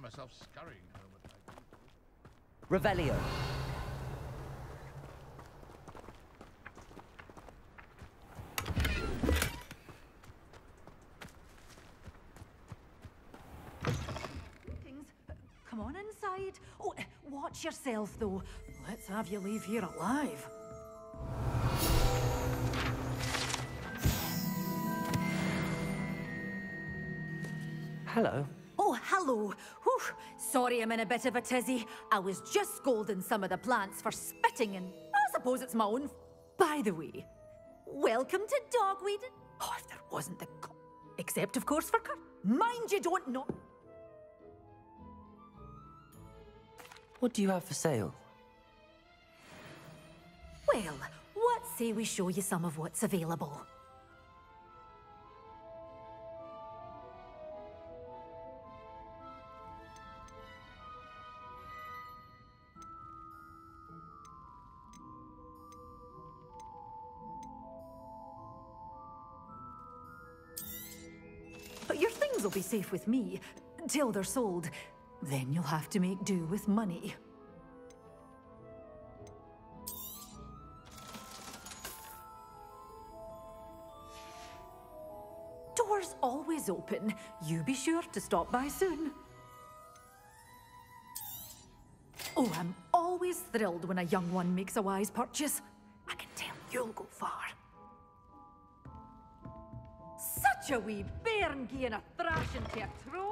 find myself scurrying home at night. Revelio. Things. Come on inside. Oh, watch yourself, though. Let's have you leave here alive. Hello. Oh, hello. Whew. Sorry I'm in a bit of a tizzy. I was just scolding some of the plants for spitting, and I suppose it's my own. By the way, welcome to Dogweed. Oh, if there wasn't the. Co- Except, of course, for Kurt. Mind you don't know. What do you have for sale? Well, what say we show you some of what's available? Your things will be safe with me till they're sold. Then you'll have to make do with money. Doors always open. You be sure to stop by soon. Oh, I'm always thrilled when a young one makes a wise purchase. I can tell you'll go far. A wee bairn gieing a thrashing to a troll.